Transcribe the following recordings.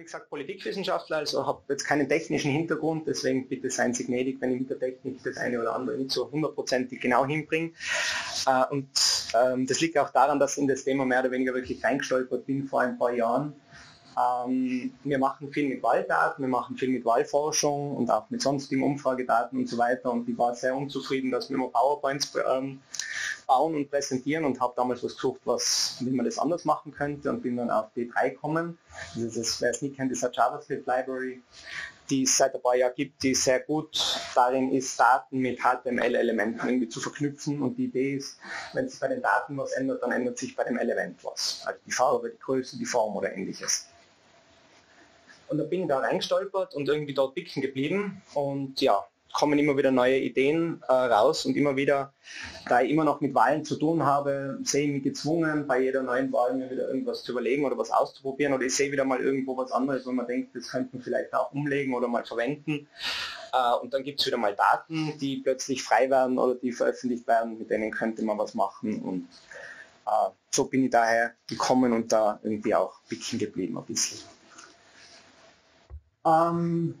wie gesagt, Politikwissenschaftler, also habe jetzt keinen technischen Hintergrund, deswegen bitte seien Sie gnädig, wenn ich mit der Technik das eine oder andere nicht so hundertprozentig genau hinbringe. Äh, und ähm, das liegt auch daran, dass ich in das Thema mehr oder weniger wirklich reingestolpert bin vor ein paar Jahren. Ähm, wir machen viel mit Wahldaten, wir machen viel mit Wahlforschung und auch mit sonstigen Umfragedaten und so weiter. Und ich war sehr unzufrieden, dass wir immer PowerPoints ähm, bauen und präsentieren und habe damals was gesucht, was, wie man das anders machen könnte und bin dann auf D3 gekommen. Das ist, wer es nicht kennt, ist eine JavaScript Library, die es seit ein paar Jahren gibt, die sehr gut darin ist, Daten mit HTML-Elementen irgendwie zu verknüpfen und die Idee ist, wenn sich bei den Daten was ändert, dann ändert sich bei dem Element was. Also die Farbe, die Größe, die Form oder ähnliches. Und da bin ich da reingestolpert und irgendwie dort bicken geblieben und ja, kommen immer wieder neue Ideen äh, raus und immer wieder, da ich immer noch mit Wahlen zu tun habe, sehe ich mich gezwungen, bei jeder neuen Wahl mir wieder irgendwas zu überlegen oder was auszuprobieren oder ich sehe wieder mal irgendwo was anderes, wo man denkt, das könnte man vielleicht auch umlegen oder mal verwenden. Äh, und dann gibt es wieder mal Daten, die plötzlich frei werden oder die veröffentlicht werden, mit denen könnte man was machen und äh, so bin ich daher gekommen und da irgendwie auch bicken geblieben ein bisschen. Ähm,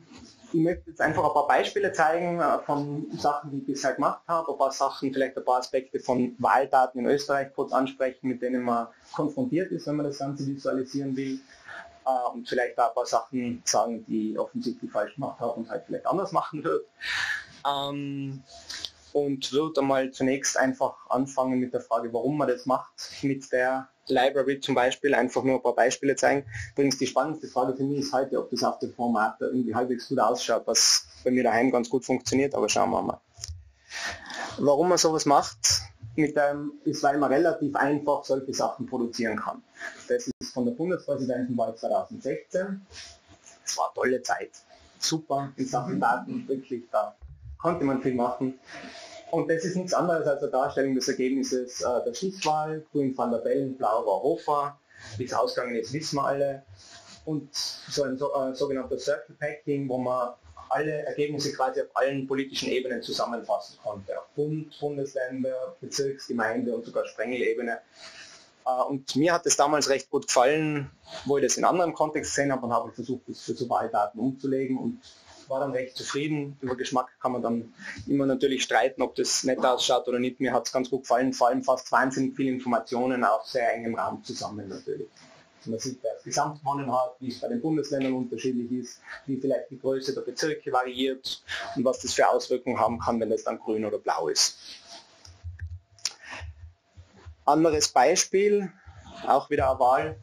ich möchte jetzt einfach ein paar Beispiele zeigen äh, von Sachen, die ich bisher gemacht habe, ein paar Sachen, vielleicht ein paar Aspekte von Wahldaten in Österreich kurz ansprechen, mit denen man konfrontiert ist, wenn man das Ganze visualisieren will. Äh, und vielleicht auch ein paar Sachen sagen, die ich offensichtlich falsch gemacht habe und halt vielleicht anders machen wird. Und würde einmal zunächst einfach anfangen mit der Frage, warum man das macht mit der Library zum Beispiel, einfach nur ein paar Beispiele zeigen. Übrigens die spannendste Frage für mich ist heute, ob das auf dem Format irgendwie halbwegs gut ausschaut, was bei mir daheim ganz gut funktioniert, aber schauen wir mal. Warum man sowas macht, mit dem, ist, weil man relativ einfach solche Sachen produzieren kann. Das ist von der Bundespräsidentenwahl 2016. Es war eine tolle Zeit. Super in Sachen Daten, wirklich da konnte man viel machen. Und das ist nichts anderes als eine Darstellung des Ergebnisses äh, der Stichwahl. Grün van der Bellen, blau war Hofer. Wie es ausgegangen ist, wissen wir alle. Und so ein so, äh, sogenannter Circle Packing, wo man alle Ergebnisse quasi auf allen politischen Ebenen zusammenfassen konnte. Auf Bund, Bundesländer, Bezirks, Gemeinde und sogar Sprengelebene. Äh, und mir hat es damals recht gut gefallen, wo ich das in anderem Kontext gesehen habe und habe versucht, das für so Wahldaten umzulegen und war dann recht zufrieden. Über Geschmack kann man dann immer natürlich streiten, ob das nett ausschaut oder nicht. Mir hat es ganz gut gefallen, vor allem fast wahnsinnig viele Informationen auf sehr engem Raum zusammen natürlich. Man sieht, wer das Gesamt hat, wie es bei den Bundesländern unterschiedlich ist, wie vielleicht die Größe der Bezirke variiert und was das für Auswirkungen haben kann, wenn das dann grün oder blau ist. Anderes Beispiel, auch wieder eine Wahl,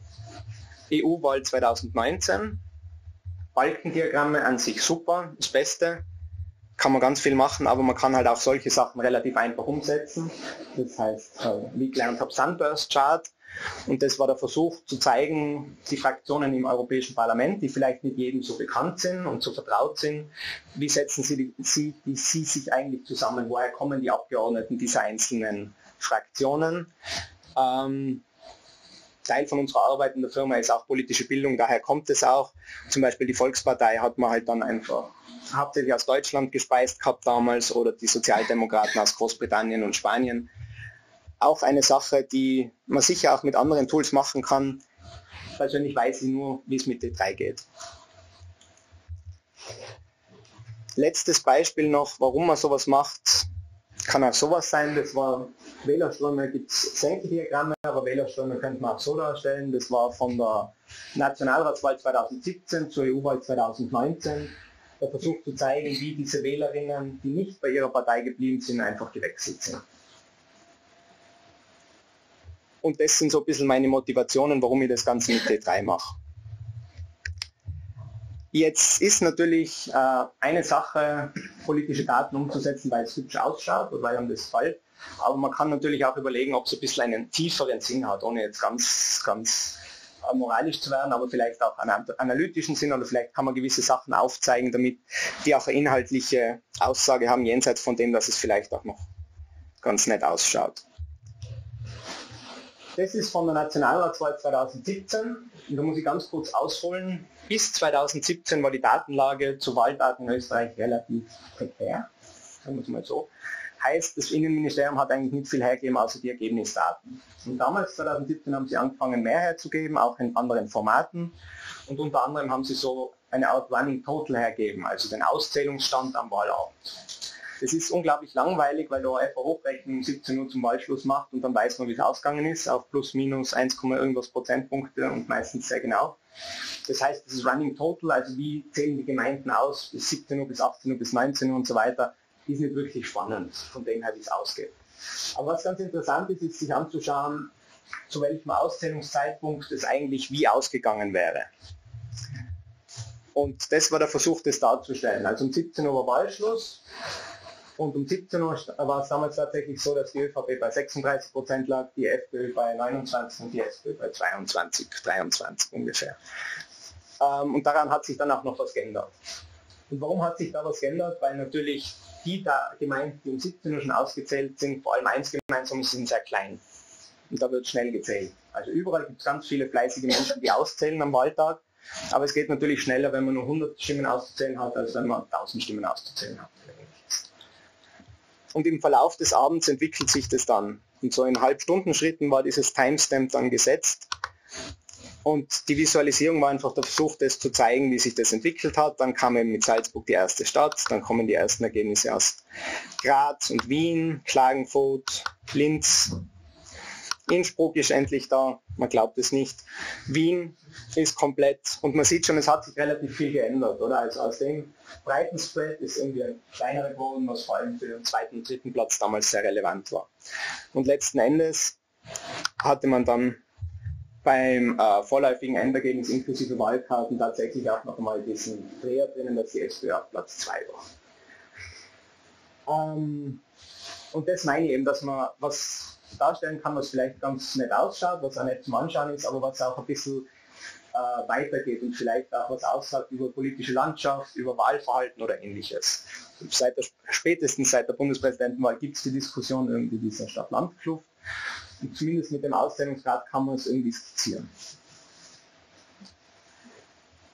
EU-Wahl 2019. Balkendiagramme an sich super, das Beste. Kann man ganz viel machen, aber man kann halt auch solche Sachen relativ einfach umsetzen. Das heißt, äh, wie gelernt habe, Sunburst Chart. Und das war der Versuch zu zeigen, die Fraktionen im Europäischen Parlament, die vielleicht nicht jedem so bekannt sind und so vertraut sind, wie setzen sie, die, sie, die, sie sich eigentlich zusammen, woher kommen die Abgeordneten dieser einzelnen Fraktionen. Ähm, Teil von unserer Arbeit in der Firma ist auch politische Bildung, daher kommt es auch. Zum Beispiel die Volkspartei hat man halt dann einfach hauptsächlich aus Deutschland gespeist gehabt damals oder die Sozialdemokraten aus Großbritannien und Spanien. Auch eine Sache, die man sicher auch mit anderen Tools machen kann. Persönlich weiß ich nur, wie es mit D3 geht. Letztes Beispiel noch, warum man sowas macht kann auch sowas sein, das war Wählerströme gibt es Senkdiagramme, aber Wählerströme könnte man auch so darstellen. Das war von der Nationalratswahl 2017 zur EU-Wahl 2019 der Versuch zu zeigen, wie diese Wählerinnen, die nicht bei ihrer Partei geblieben sind, einfach gewechselt sind. Und das sind so ein bisschen meine Motivationen, warum ich das Ganze mit T3 mache. Jetzt ist natürlich äh, eine Sache, politische Daten umzusetzen, weil es hübsch ausschaut oder weil einem das gefällt. Aber man kann natürlich auch überlegen, ob es ein bisschen einen tieferen Sinn hat, ohne jetzt ganz, ganz moralisch zu werden, aber vielleicht auch einen analytischen Sinn oder vielleicht kann man gewisse Sachen aufzeigen, damit die auch eine inhaltliche Aussage haben, jenseits von dem, dass es vielleicht auch noch ganz nett ausschaut. Das ist von der Nationalratswahl 2017. Und da muss ich ganz kurz ausholen. Bis 2017 war die Datenlage zu Wahldaten in Österreich relativ prekär, sagen wir es mal so. Heißt, das Innenministerium hat eigentlich nicht viel hergegeben, außer die Ergebnisdaten. Und damals, 2017, haben sie angefangen, mehr herzugeben, auch in anderen Formaten. Und unter anderem haben sie so eine Art Running Total hergeben, also den Auszählungsstand am Wahlabend. Das ist unglaublich langweilig, weil du einfach hochrechnen um 17 Uhr zum Wahlschluss macht und dann weiß man, wie es ausgegangen ist, auf plus minus 1, irgendwas Prozentpunkte und meistens sehr genau. Das heißt, das ist Running Total, also wie zählen die Gemeinden aus bis 17 Uhr, bis 18 Uhr, bis 19 Uhr und so weiter, ist nicht wirklich spannend, von dem her, wie es ausgeht. Aber was ganz interessant ist, ist sich anzuschauen, zu welchem Auszählungszeitpunkt es eigentlich wie ausgegangen wäre. Und das war der Versuch, das darzustellen. Also um 17 Uhr war Wahlschluss und um 17 Uhr war es damals tatsächlich so, dass die ÖVP bei 36 Prozent lag, die FPÖ bei 29 und die SPÖ bei 22, 23 ungefähr. Ähm, und daran hat sich dann auch noch was geändert. Und warum hat sich da was geändert? Weil natürlich die da Gemeinden, die um 17 Uhr schon ausgezählt sind, vor allem eins gemeinsam, sind sehr klein. Und da wird schnell gezählt. Also überall gibt es ganz viele fleißige Menschen, die auszählen am Wahltag. Aber es geht natürlich schneller, wenn man nur 100 Stimmen auszuzählen hat, als wenn man 1000 Stimmen auszuzählen hat. Und im Verlauf des Abends entwickelt sich das dann. Und so in Halbstundenschritten war dieses Timestamp dann gesetzt. Und die Visualisierung war einfach der Versuch, das zu zeigen, wie sich das entwickelt hat. Dann kam eben mit Salzburg die erste Stadt, dann kommen die ersten Ergebnisse aus Graz und Wien, Klagenfurt, Linz, Innsbruck ist endlich da, man glaubt es nicht. Wien ist komplett und man sieht schon, es hat sich relativ viel geändert, oder? Also aus dem breiten Spread ist irgendwie ein kleinerer geworden, was vor allem für den zweiten und dritten Platz damals sehr relevant war. Und letzten Endes hatte man dann beim äh, vorläufigen Endergebnis inklusive Wahlkarten tatsächlich auch noch einmal diesen Dreher drinnen, dass die SPÖ auf Platz 2 war. Ähm, und das meine ich eben, dass man was darstellen kann, was vielleicht ganz nett ausschaut, was auch nett zum Anschauen ist, aber was auch ein bisschen äh, weitergeht und vielleicht auch was aussagt über politische Landschaft, über Wahlverhalten oder ähnliches. Seit der, spätestens seit der Bundespräsidentenwahl gibt es die Diskussion irgendwie dieser Stadt-Land-Kluft und zumindest mit dem Auszählungsgrad kann man es irgendwie skizzieren.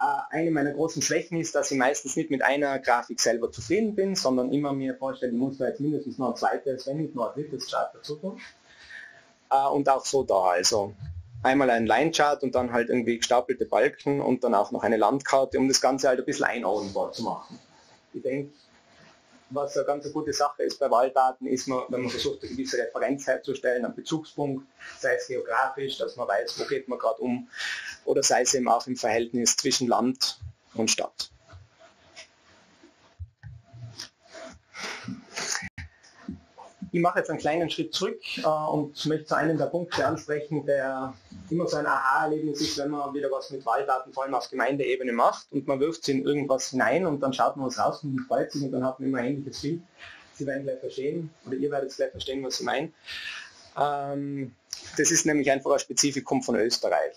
Äh, eine meiner großen Schwächen ist, dass ich meistens nicht mit einer Grafik selber zufrieden bin, sondern immer mir vorstellen, muss da jetzt mindestens noch ein zweites, wenn nicht noch ein drittes Chart dazu tun. Äh, und auch so da. Also einmal ein Line-Chart und dann halt irgendwie gestapelte Balken und dann auch noch eine Landkarte, um das Ganze halt ein bisschen einordnbar zu machen. Ich denke, was eine ganz gute Sache ist bei Wahldaten, ist, man, wenn man versucht, eine gewisse Referenz herzustellen, einen Bezugspunkt, sei es geografisch, dass man weiß, wo geht man gerade um, oder sei es eben auch im Verhältnis zwischen Land und Stadt. Ich mache jetzt einen kleinen Schritt zurück äh, und möchte zu einem der Punkte ansprechen, der immer so ein Aha-Erlebnis ist, wenn man wieder was mit Wahldaten vor allem auf Gemeindeebene macht und man wirft sie in irgendwas hinein und dann schaut man was raus und freut sich und dann hat man immer ein ähnliches Bild. Sie werden gleich verstehen oder ihr werdet gleich verstehen, was ich meine. Ähm, das ist nämlich einfach ein Spezifikum von Österreich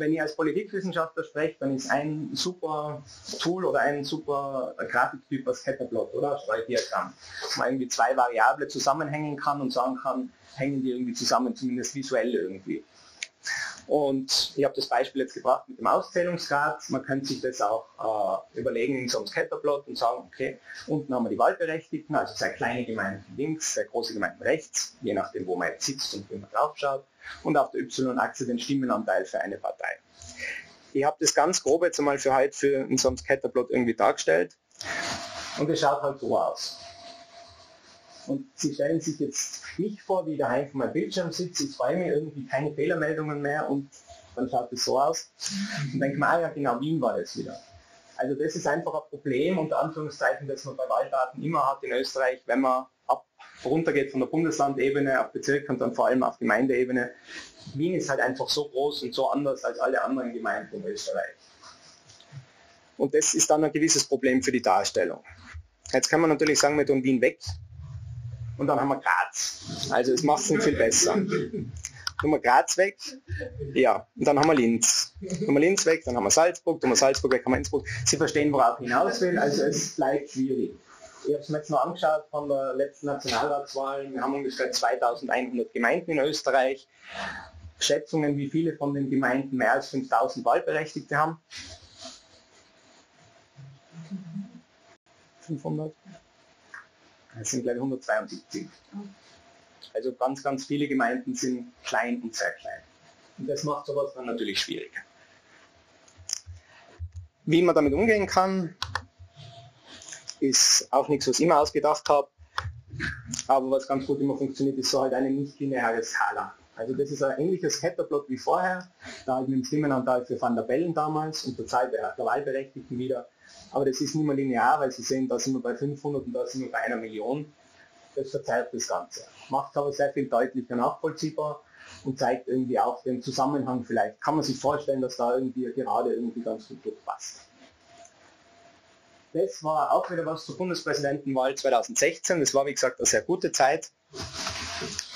wenn ich als Politikwissenschaftler spreche, dann ist ein super Tool oder ein super Grafiktyp das Scatterplot oder Streudiagramm. Wo man irgendwie zwei Variable zusammenhängen kann und sagen kann, hängen die irgendwie zusammen, zumindest visuell irgendwie. Und ich habe das Beispiel jetzt gebracht mit dem Auszählungsgrad. Man könnte sich das auch äh, überlegen in so einem Scatterplot und sagen, okay, unten haben wir die Wahlberechtigten, also sehr kleine Gemeinden links, sehr große Gemeinden rechts, je nachdem, wo man jetzt sitzt und wie man drauf schaut. Und auf der Y-Achse den Stimmenanteil für eine Partei. Ich habe das ganz grob jetzt einmal für heute für in so einem Scatterplot irgendwie dargestellt. Und es schaut halt so aus. Und Sie stellen sich jetzt nicht vor, wie daheim vor meinem Bildschirm sitze, ich freue mich irgendwie keine Fehlermeldungen mehr und dann schaut es so aus. Und denke mir, ah ja genau, Wien war das wieder. Also das ist einfach ein Problem, unter Anführungszeichen, das man bei Wahldaten immer hat in Österreich, wenn man ab runtergeht von der Bundeslandebene auf Bezirk und dann vor allem auf Gemeindeebene. Wien ist halt einfach so groß und so anders als alle anderen Gemeinden in Österreich. Und das ist dann ein gewisses Problem für die Darstellung. Jetzt kann man natürlich sagen, wir tun Wien weg, und dann haben wir Graz. Also es macht es nicht viel besser. Tun wir Graz weg, ja, und dann haben wir Linz. Tun wir Linz weg, dann haben wir Salzburg, tun wir Salzburg weg, haben wir Innsbruck. Sie verstehen, worauf ich hinaus will, also es bleibt schwierig. Ich habe es mir jetzt noch angeschaut von der letzten Nationalratswahl. Wir haben ungefähr 2100 Gemeinden in Österreich. Schätzungen, wie viele von den Gemeinden mehr als 5000 Wahlberechtigte haben. 500. Es sind glaube ich 172. Also ganz, ganz viele Gemeinden sind klein und sehr klein. Und das macht sowas dann natürlich schwierig. Wie man damit umgehen kann, ist auch nichts, was ich immer ausgedacht habe. Aber was ganz gut immer funktioniert, ist so halt eine nicht lineare Skala. Also das ist ein ähnliches Scatterplot wie vorher, da halt mit dem Stimmenanteil für Van der Bellen damals und der Zahl der Wahlberechtigten wieder. Aber das ist nicht mehr linear, weil Sie sehen, da sind wir bei 500 und da sind wir bei einer Million. Das verzerrt das Ganze. Macht aber sehr viel deutlicher nachvollziehbar und zeigt irgendwie auch den Zusammenhang vielleicht. Kann man sich vorstellen, dass da irgendwie gerade irgendwie ganz gut durchpasst. Das war auch wieder was zur Bundespräsidentenwahl 2016. Das war, wie gesagt, eine sehr gute Zeit.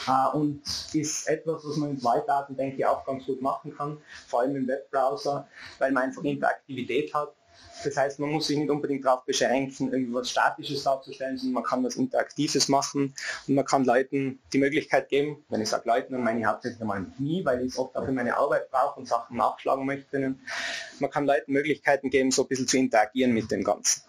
Äh, und ist etwas, was man in Wahldaten, denke ich, auch ganz gut machen kann, vor allem im Webbrowser, weil man einfach Interaktivität hat. Das heißt, man muss sich nicht unbedingt darauf beschränken, irgendwas Statisches darzustellen, sondern man kann was Interaktives machen und man kann Leuten die Möglichkeit geben, wenn ich sage Leuten, dann meine ich hauptsächlich einmal nie, weil ich es oft auch in meine Arbeit brauche und Sachen nachschlagen möchte. Man kann Leuten Möglichkeiten geben, so ein bisschen zu interagieren mit dem Ganzen.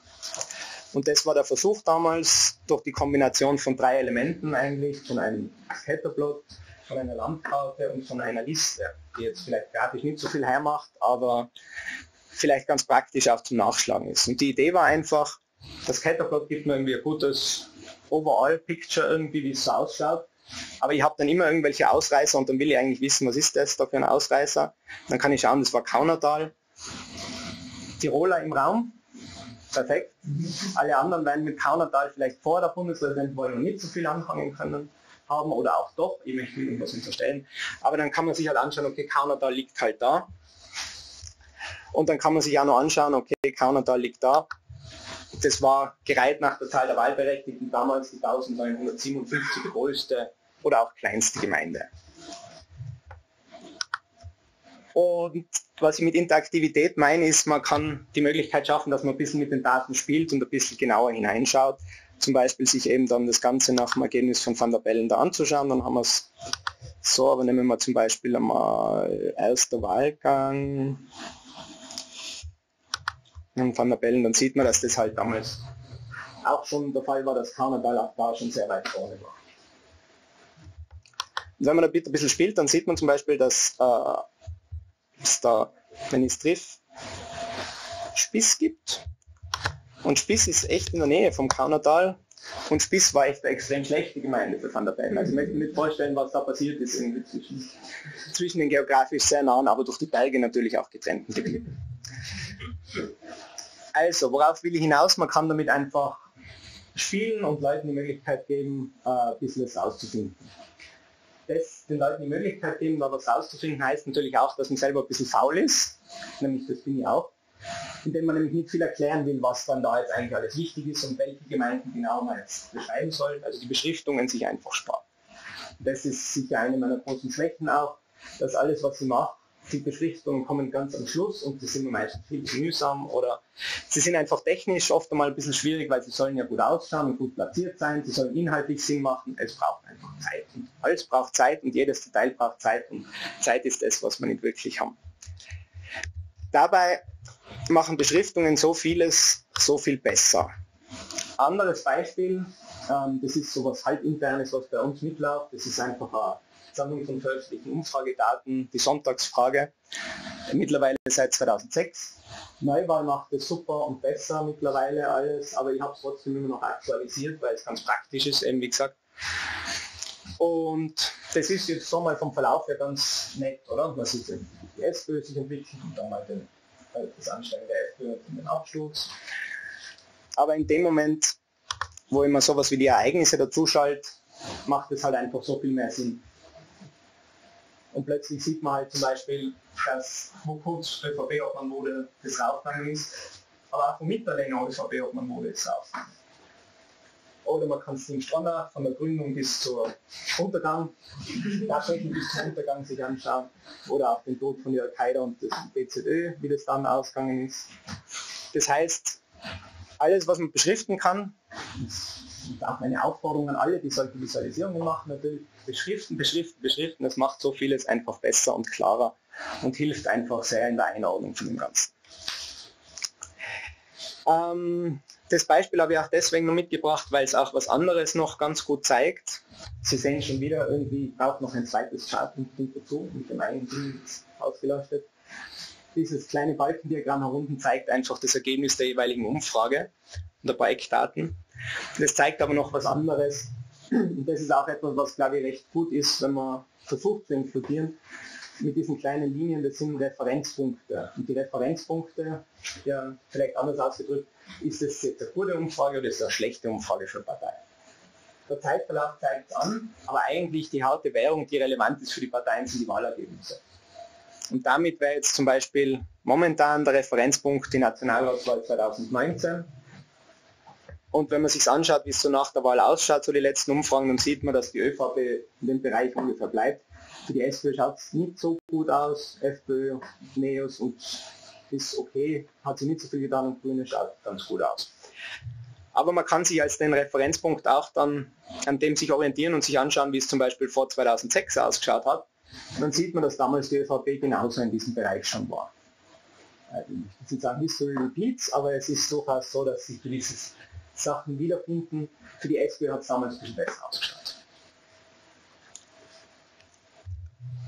Und das war der Versuch damals, durch die Kombination von drei Elementen eigentlich, von einem Scatterplot, von einer Landkarte und von einer Liste, die jetzt vielleicht grafisch nicht so viel hermacht, aber vielleicht ganz praktisch auch zum Nachschlagen ist. Und die Idee war einfach, das Scatterplot gibt mir irgendwie ein gutes Overall-Picture irgendwie, wie es so ausschaut. Aber ich habe dann immer irgendwelche Ausreißer und dann will ich eigentlich wissen, was ist das da für ein Ausreißer. Dann kann ich schauen, das war Kaunertal. Tiroler im Raum, perfekt. Alle anderen werden mit Kaunertal vielleicht vor der Bundespräsidentenwahl noch nicht so viel anfangen können haben oder auch doch, ich möchte Ihnen was unterstellen. Aber dann kann man sich halt anschauen, okay, Kaunertal liegt halt da. Und dann kann man sich auch noch anschauen, okay, Kaunertal liegt da. Das war gereiht nach der Zahl der Wahlberechtigten damals die 1957 größte oder auch kleinste Gemeinde. Und was ich mit Interaktivität meine, ist, man kann die Möglichkeit schaffen, dass man ein bisschen mit den Daten spielt und ein bisschen genauer hineinschaut. Zum Beispiel sich eben dann das Ganze nach dem Ergebnis von Van der Bellen da anzuschauen. Dann haben wir es so, aber nehmen wir zum Beispiel einmal erster Wahlgang und Van der Bellen, dann sieht man, dass das halt damals auch schon der Fall war, dass Karneval auch da schon sehr weit vorne war. Und wenn man da ein bisschen spielt, dann sieht man zum Beispiel, dass äh, es da, wenn ich es triff, Spiss gibt. Und Spiss ist echt in der Nähe vom Kaunertal. Und Spiss war echt eine extrem schlechte Gemeinde für Van der Bellen. Also ich möchte mir nicht vorstellen, was da passiert ist zwischen, zwischen den geografisch sehr nahen, aber durch die Berge natürlich auch getrennten Gebieten. Also, worauf will ich hinaus? Man kann damit einfach spielen und Leuten die Möglichkeit geben, äh, ein bisschen das auszufinden das den Leuten die Möglichkeit geben, da was rauszufinden, heißt natürlich auch, dass man selber ein bisschen faul ist, nämlich das bin ich auch, indem man nämlich nicht viel erklären will, was dann da jetzt eigentlich alles wichtig ist und welche Gemeinden genau man jetzt beschreiben soll, also die Beschriftungen sich einfach sparen. Das ist sicher eine meiner großen Schwächen auch, dass alles, was ich mache, die Beschriftungen kommen ganz am Schluss und die sind meistens viel zu mühsam oder sie sind einfach technisch oft einmal ein bisschen schwierig, weil sie sollen ja gut ausschauen und gut platziert sein, sie sollen inhaltlich Sinn machen, es braucht einfach Zeit. Und alles braucht Zeit und jedes Detail braucht Zeit und Zeit ist das, was wir nicht wirklich haben. Dabei machen Beschriftungen so vieles so viel besser. Anderes Beispiel, ähm, das ist sowas halbinternes, was bei uns mitläuft, das ist einfach ein Sammlung von veröffentlichten Umfragedaten, die Sonntagsfrage, mittlerweile seit 2006. Neuwahl macht es super und besser mittlerweile alles, aber ich habe es trotzdem immer noch aktualisiert, weil es ganz praktisch ist, eben wie gesagt. Und das ist jetzt so mal vom Verlauf her ganz nett, oder? Man sieht die SPÖ sich entwickelt und dann mal den, äh, das Ansteigen der SPÖ und den Absturz. Aber in dem Moment, wo immer sowas wie die Ereignisse dazu schaltet, macht es halt einfach so viel mehr Sinn. Und plötzlich sieht man halt zum Beispiel, dass wo kurz ÖVP-Obmann wurde, das raufgegangen ist, aber auch von Mitterlänger ÖVP-Obmann wurde es raufgegangen. Oder man kann es in Stronach von der Gründung bis zum Untergang, tatsächlich bis zum Untergang sich anschauen. Oder auch den Tod von Jörg Haider und das BZÖ, wie das dann ausgegangen ist. Das heißt, alles, was man beschriften kann, und auch eine Aufforderung an alle, die solche Visualisierungen machen, natürlich beschriften, beschriften, beschriften. Das macht so vieles einfach besser und klarer und hilft einfach sehr in der Einordnung von dem Ganzen. Ähm, Das Beispiel habe ich auch deswegen noch mitgebracht, weil es auch was anderes noch ganz gut zeigt. Sie sehen schon wieder irgendwie auch noch ein zweites Chart dazu mit dem einen Ding ausgeleuchtet. Dieses kleine Balkendiagramm hier unten zeigt einfach das Ergebnis der jeweiligen Umfrage und paar Eckdaten. Das zeigt aber noch was anderes. Und das ist auch etwas, was glaube ich recht gut ist, wenn man versucht zu inkludieren mit diesen kleinen Linien, das sind Referenzpunkte. Und die Referenzpunkte, ja, vielleicht anders ausgedrückt, ist es jetzt eine gute Umfrage oder ist es eine schlechte Umfrage für Partei? Der Zeitverlauf zeigt es an, aber eigentlich die harte Währung, die relevant ist für die Parteien, sind die Wahlergebnisse. Und damit wäre jetzt zum Beispiel momentan der Referenzpunkt die Nationalratswahl 2019. Und wenn man sich anschaut, wie es so nach der Wahl ausschaut, so die letzten Umfragen, dann sieht man, dass die ÖVP in dem Bereich ungefähr bleibt. Für die SPÖ schaut es nicht so gut aus. FPÖ, NEOS und ist okay, hat sie nicht so viel getan und Grüne schaut ganz gut aus. Aber man kann sich als den Referenzpunkt auch dann an dem sich orientieren und sich anschauen, wie es zum Beispiel vor 2006 ausgeschaut hat. Und dann sieht man, dass damals die ÖVP genauso in diesem Bereich schon war. Also ich will sagen, nicht so Repeats, aber es ist durchaus so, dass sich gewisse Sachen wiederfinden. Für die SPÖ hat es damals ein bisschen besser ausgeschaut.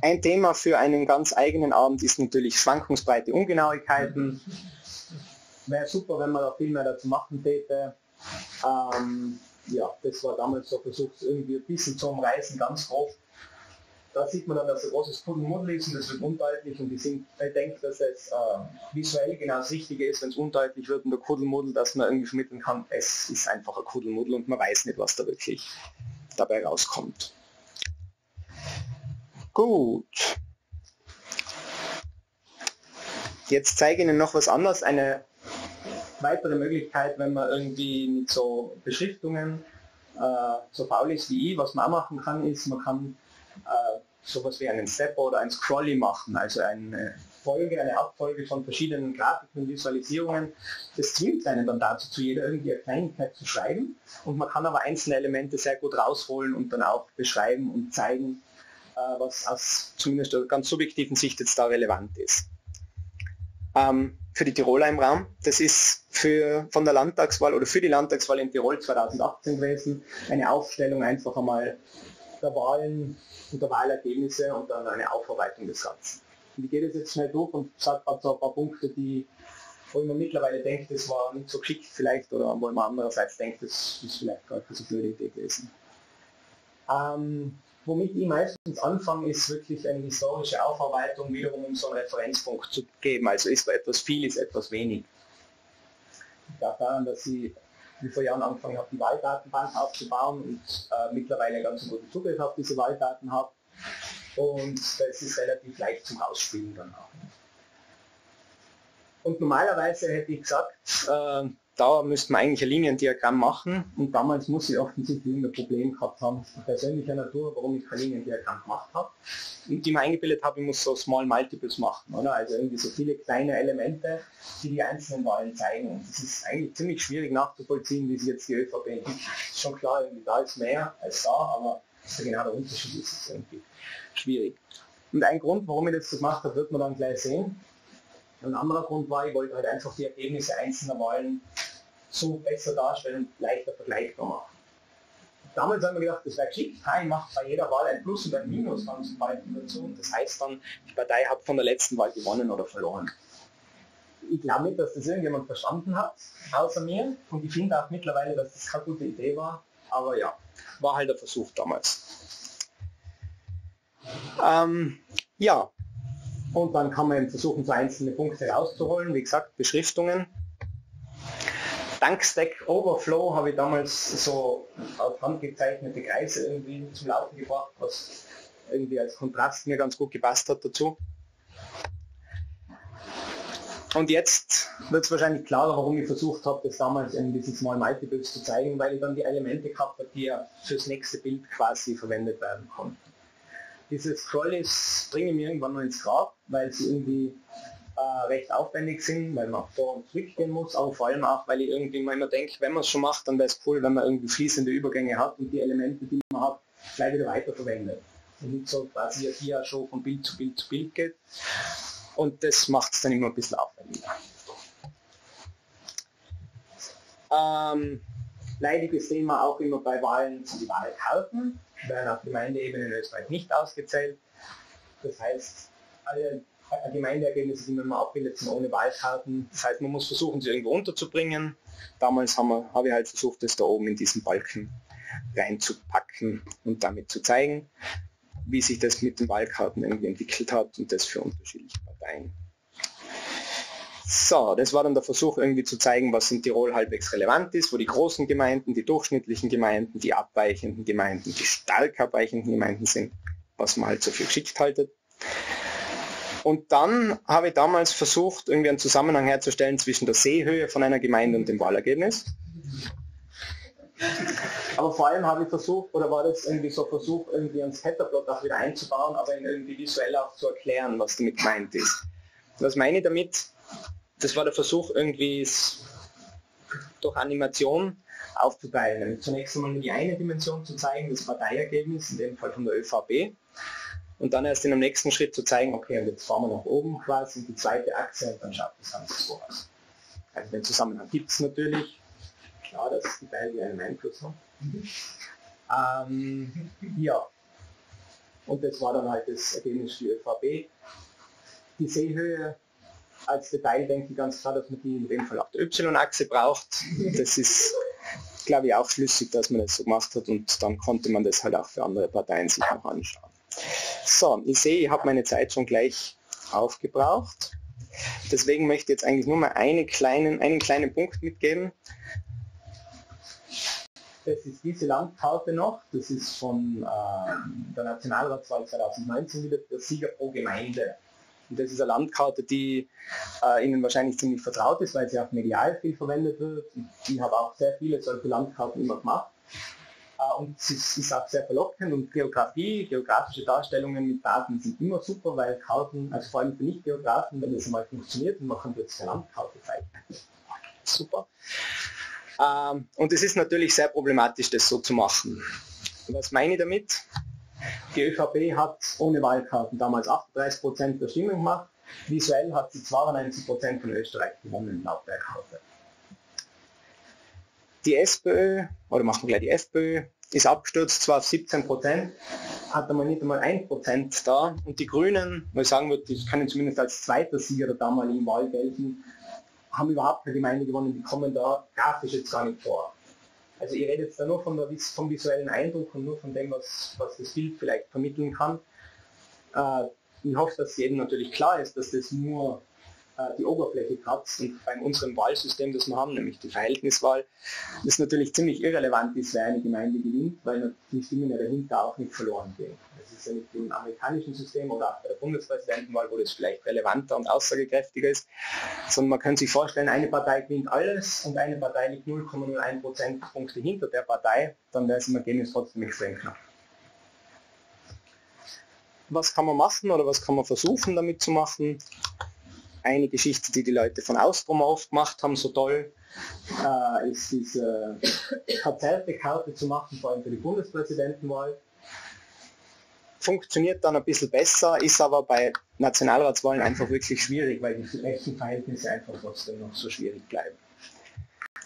Ein Thema für einen ganz eigenen Abend ist natürlich schwankungsbreite Ungenauigkeiten. Wäre super, wenn man da viel mehr dazu machen täte. Ähm, ja, das war damals so versucht, irgendwie ein bisschen zu umreißen, ganz grob. Da sieht man dann, dass ein großes Kuddelmuddel ist und das wird undeutlich und die sind, ich denke, dass es äh, visuell genau das Richtige ist, wenn es undeutlich wird und der Kuddelmuddel, dass man irgendwie vermitteln kann, es ist einfach ein Kuddelmuddel und man weiß nicht, was da wirklich dabei rauskommt. Gut. Jetzt zeige ich Ihnen noch was anderes, eine weitere Möglichkeit, wenn man irgendwie mit so Beschriftungen äh, so faul ist wie ich, was man auch machen kann, ist, man kann äh, sowas wie einen Step oder ein Scrolly machen, also eine Folge, eine Abfolge von verschiedenen Grafiken und Visualisierungen. Das zwingt einen dann dazu, zu jeder irgendwie eine Kleinigkeit zu schreiben und man kann aber einzelne Elemente sehr gut rausholen und dann auch beschreiben und zeigen, äh, was aus zumindest der ganz subjektiven Sicht jetzt da relevant ist. Ähm, für die Tiroler im Raum, das ist für, von der Landtagswahl oder für die Landtagswahl in Tirol 2018 gewesen, eine Aufstellung einfach einmal der Wahlen und der Wahlergebnisse und dann eine Aufarbeitung des Ganzen. Und ich gehe das jetzt schnell durch und sage so ein paar Punkte, die, wo man mittlerweile denkt, das war nicht so geschickt vielleicht oder wo man andererseits denkt, das ist vielleicht gar keine so blöde Idee gewesen. Ähm, womit ich meistens anfange, ist wirklich eine historische Aufarbeitung, wiederum um so einen Referenzpunkt zu geben. Also ist etwas viel, ist etwas wenig. Ich daran, dass ich wie vor Jahren angefangen habe, die Wahldatenbank aufzubauen und äh, mittlerweile ganz guten Zugriff auf diese Wahldaten habe. Und das ist relativ leicht zum Ausspielen dann auch. Und normalerweise hätte ich gesagt, äh, da müsste man eigentlich ein Liniendiagramm machen und damals muss ich offensichtlich ein Problem gehabt haben, persönlicher Natur, warum ich kein Liniendiagramm gemacht habe. Und die mir eingebildet habe, ich muss so Small Multiples machen, oder? Also irgendwie so viele kleine Elemente, die die einzelnen Wahlen zeigen. Und das ist eigentlich ziemlich schwierig nachzuvollziehen, wie sie jetzt die ÖVP entwickelt. Ist schon klar, irgendwie da ist mehr als da, aber genau der Unterschied ist es irgendwie schwierig. Und ein Grund, warum ich das gemacht habe, wird man dann gleich sehen. Ein anderer Grund war, ich wollte halt einfach die Ergebnisse einzelner Wahlen so besser darstellen und leichter vergleichbar machen. Damals haben wir gedacht, das wäre geschickt, ich mache bei jeder Wahl ein Plus und ein Minus von zum Beispiel dazu. Und das heißt dann, die Partei hat von der letzten Wahl gewonnen oder verloren. Ich glaube nicht, dass das irgendjemand verstanden hat, außer mir. Und ich finde auch mittlerweile, dass das keine gute Idee war. Aber ja, war halt der Versuch damals. Ähm, ja, und dann kann man versuchen, so einzelne Punkte rauszuholen. Wie gesagt, Beschriftungen. Dank Stack Overflow habe ich damals so auf handgezeichnete Kreise irgendwie zum Laufen gebracht, was irgendwie als Kontrast mir ganz gut gepasst hat dazu. Und jetzt wird es wahrscheinlich klarer, warum ich versucht habe, das damals in diesen Small Multiples zu zeigen, weil ich dann die Elemente gehabt habe, die ja fürs nächste Bild quasi verwendet werden konnten diese Scrollies bringen mir irgendwann nur ins Grab, weil sie irgendwie äh, recht aufwendig sind, weil man vor und zurück gehen muss, aber vor allem auch, weil ich irgendwie immer denke, wenn man es schon macht, dann wäre es cool, wenn man irgendwie fließende Übergänge hat und die Elemente, die man hat, gleich wieder weiterverwendet. Und nicht so quasi hier schon von Bild zu Bild zu Bild geht. Und das macht es dann immer ein bisschen aufwendiger. Ähm, leidiges Thema auch immer bei Wahlen sind die Wahlkarten, werden auf Gemeindeebene in Österreich nicht ausgezählt. Das heißt, alle Gemeindeergebnisse, die man immer abbildet, sind ohne Wahlkarten. Das heißt, man muss versuchen, sie irgendwo unterzubringen. Damals haben wir, habe ich halt versucht, das da oben in diesen Balken reinzupacken und damit zu zeigen, wie sich das mit den Wahlkarten irgendwie entwickelt hat und das für unterschiedliche Parteien. So, das war dann der Versuch irgendwie zu zeigen, was in Tirol halbwegs relevant ist, wo die großen Gemeinden, die durchschnittlichen Gemeinden, die abweichenden Gemeinden, die stark abweichenden Gemeinden sind, was man halt so für geschickt haltet. Und dann habe ich damals versucht, irgendwie einen Zusammenhang herzustellen zwischen der Seehöhe von einer Gemeinde und dem Wahlergebnis. Aber vor allem habe ich versucht, oder war das irgendwie so ein Versuch, irgendwie ein Scatterplot auch wieder einzubauen, aber irgendwie visuell auch zu erklären, was damit gemeint ist. Was meine ich damit? Das war der Versuch, irgendwie durch Animation aufzuteilen. Zunächst einmal die eine Dimension zu zeigen, das Parteiergebnis, in dem Fall von der ÖVP. Und dann erst in dem nächsten Schritt zu zeigen, okay, und jetzt fahren wir nach oben quasi die zweite Achse und dann schaut das Ganze so aus. Also den Zusammenhang gibt es natürlich. Klar, dass die Teile einen Einfluss haben. Ähm, ja. Und das war dann halt das Ergebnis für die ÖVP. Die Seehöhe als Detail denke ich ganz klar, dass man die in dem Fall auf der Y-Achse braucht. Das ist, glaube ich, auch schlüssig, dass man das so gemacht hat und dann konnte man das halt auch für andere Parteien sich noch anschauen. So, ich sehe, ich habe meine Zeit schon gleich aufgebraucht. Deswegen möchte ich jetzt eigentlich nur mal eine kleinen, einen kleinen Punkt mitgeben. Das ist diese Landkarte noch, das ist von äh, der Nationalratswahl 2019 wieder der Sieger pro Gemeinde. Das ist eine Landkarte, die äh, Ihnen wahrscheinlich ziemlich vertraut ist, weil sie auch medial viel verwendet wird. Ich habe auch sehr viele solche Landkarten immer gemacht. Äh, und es ist, auch sehr verlockend und Geografie, geografische Darstellungen mit Daten sind immer super, weil Karten, also vor allem für Nicht-Geografen, wenn das einmal funktioniert und man kann plötzlich eine Landkarte zeichnen. Super. Ähm, und es ist natürlich sehr problematisch, das so zu machen. Was meine ich damit? Die ÖVP hat ohne Wahlkarten damals 38 Prozent der Stimmen gemacht. Visuell hat sie 92 Prozent von Österreich gewonnen laut der Karte. Die SPÖ, oder machen wir gleich die FPÖ, ist abgestürzt zwar auf 17 Prozent, hat aber nicht einmal 1 Prozent da. Und die Grünen, weil ich sagen würde, die können zumindest als zweiter Sieger der damaligen Wahl gelten, haben überhaupt keine Gemeinde gewonnen, die kommen da grafisch jetzt gar nicht vor. Also ich rede jetzt da nur von der, vom visuellen Eindruck und nur von dem, was, was das Bild vielleicht vermitteln kann. Äh, ich hoffe, dass jedem natürlich klar ist, dass das nur die Oberfläche kratzt und bei unserem Wahlsystem, das wir haben, nämlich die Verhältniswahl, das natürlich ziemlich irrelevant ist, wer eine Gemeinde gewinnt, weil die Stimmen ja dahinter auch nicht verloren gehen. Das ist ja nicht im amerikanischen System oder auch bei der Bundespräsidentenwahl, wo das vielleicht relevanter und aussagekräftiger ist, sondern man kann sich vorstellen, eine Partei gewinnt alles und eine Partei liegt 0,01 Prozentpunkte hinter der Partei, dann wäre es im Ergebnis trotzdem extrem knapp was kann man machen oder was kann man versuchen damit zu machen eine Geschichte, die die Leute von Austrum aufgemacht haben, so toll, äh, ist diese verzerrte Karte zu machen, vor allem für die Bundespräsidentenwahl. Funktioniert dann ein bisschen besser, ist aber bei Nationalratswahlen einfach wirklich schwierig, weil die rechten Verhältnisse einfach trotzdem noch so schwierig bleiben.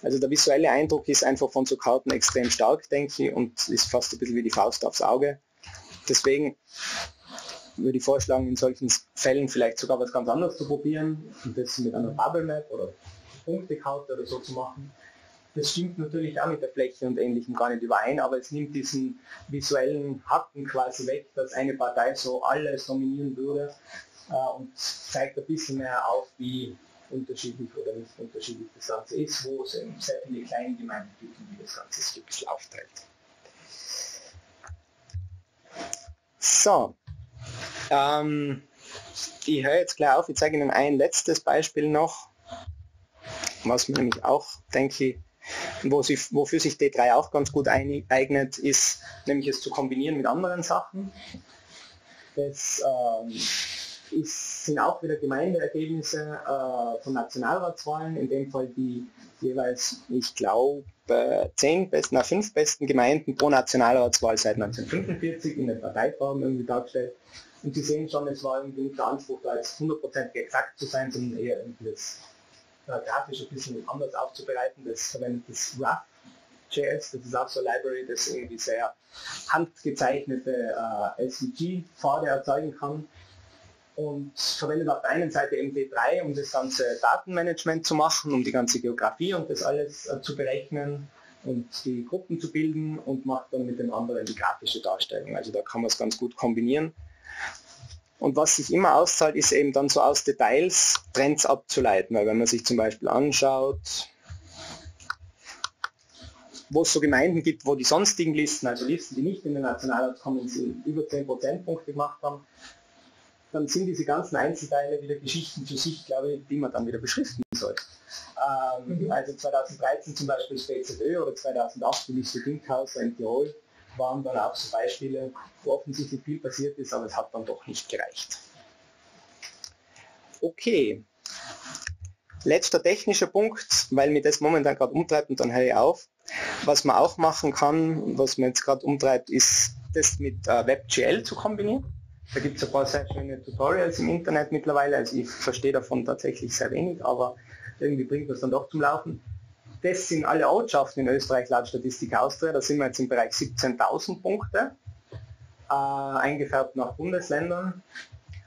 Also der visuelle Eindruck ist einfach von so Karten extrem stark, denke ich, und ist fast ein bisschen wie die Faust aufs Auge. Deswegen würde ich vorschlagen, in solchen Fällen vielleicht sogar was ganz anderes zu probieren das mit einer Bubble Map oder Punktekarte oder so zu machen. Das stimmt natürlich auch mit der Fläche und ähnlichem gar nicht überein, aber es nimmt diesen visuellen Hacken quasi weg, dass eine Partei so alles dominieren würde äh, und zeigt ein bisschen mehr auf, wie unterschiedlich oder nicht unterschiedlich das Ganze ist, wo es eben sehr viele kleine Gemeinden gibt und wie das Ganze sich ein bisschen aufteilt. So, ähm, ich höre jetzt gleich auf, ich zeige Ihnen ein letztes Beispiel noch, was mir nämlich auch, denke ich, wo sie, wofür sich D3 auch ganz gut eignet, ist nämlich es zu kombinieren mit anderen Sachen. Das ähm, ist, sind auch wieder Gemeindeergebnisse äh, von Nationalratswahlen, in dem Fall die jeweils, ich glaube, zehn besten, na, fünf besten Gemeinden pro Nationalratswahl seit 1945 in der Parteiform irgendwie dargestellt. Und Sie sehen schon, es war irgendwie nicht der Anspruch, da jetzt 100% exakt zu sein, sondern eher irgendwie das äh, grafisch ein bisschen anders aufzubereiten. Das verwendet das Rough.js, das ist auch so eine Library, das irgendwie sehr handgezeichnete äh, SVG-Pfade erzeugen kann und verwendet auf der einen Seite MD3, um das ganze Datenmanagement zu machen, um die ganze Geografie und das alles äh, zu berechnen und die Gruppen zu bilden und macht dann mit dem anderen die grafische Darstellung. Also da kann man es ganz gut kombinieren. Und was sich immer auszahlt, ist eben dann so aus Details Trends abzuleiten. Weil wenn man sich zum Beispiel anschaut, wo es so Gemeinden gibt, wo die sonstigen Listen, also Listen, die nicht in den Nationalratskommen sind, über 10 Prozentpunkte gemacht haben, dann sind diese ganzen Einzelteile wieder Geschichten für sich, glaube ich, die man dann wieder beschriften soll. Ähm, mhm. Also 2013 zum Beispiel das BZÖ oder 2008 die Liste Dinkhauser in Tirol waren dann auch so Beispiele, wo offensichtlich viel passiert ist, aber es hat dann doch nicht gereicht. Okay. Letzter technischer Punkt, weil mir das momentan gerade umtreibt und dann höre ich auf. Was man auch machen kann, was man jetzt gerade umtreibt, ist das mit äh, WebGL zu kombinieren. Da gibt es ein paar sehr schöne Tutorials im Internet mittlerweile. Also ich verstehe davon tatsächlich sehr wenig, aber irgendwie bringt das dann doch zum Laufen. Das sind alle Ortschaften in Österreich laut Statistik Austria. Da sind wir jetzt im Bereich 17.000 Punkte, äh, eingefärbt nach Bundesländern.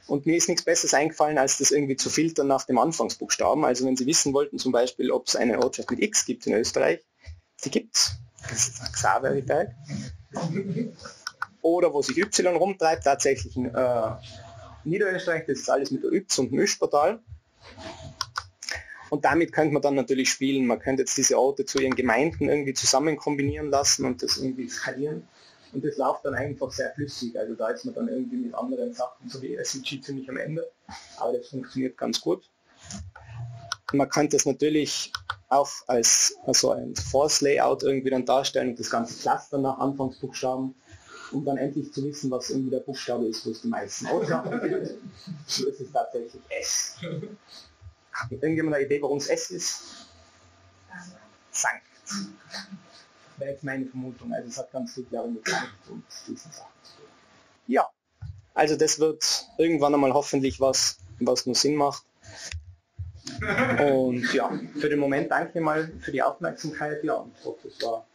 Und mir ist nichts Besseres eingefallen, als das irgendwie zu filtern nach dem Anfangsbuchstaben. Also wenn Sie wissen wollten zum Beispiel, ob es eine Ortschaft mit X gibt in Österreich, die gibt es. Das ist Xaverberg oder wo sich Y rumtreibt, tatsächlich in äh, Niederösterreich, das ist alles mit der Yps und Mischportal. Und damit könnte man dann natürlich spielen. Man könnte jetzt diese Orte zu ihren Gemeinden irgendwie zusammen kombinieren lassen und das irgendwie skalieren. Und das läuft dann einfach sehr flüssig. Also da ist man dann irgendwie mit anderen Sachen, so wie SVG ziemlich am Ende. Aber das funktioniert ganz gut. Man könnte es natürlich auch als also ein Force-Layout irgendwie dann darstellen und das ganze Cluster nach Anfangsbuchstaben um dann endlich zu wissen, was irgendwie der Buchstabe ist, wo es die meisten Ausgaben gibt. Das ist tatsächlich S. Hat irgendjemand eine Idee, warum es S ist? Sankt. Wäre jetzt meine Vermutung. Also es hat ganz viel, ich, mit Sankt und diesen Sachen zu tun. Ja, also das wird irgendwann einmal hoffentlich was, was nur Sinn macht. Und ja, für den Moment danke mal für die Aufmerksamkeit. Ja, und ich hoffe, es war